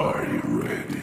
Are you ready?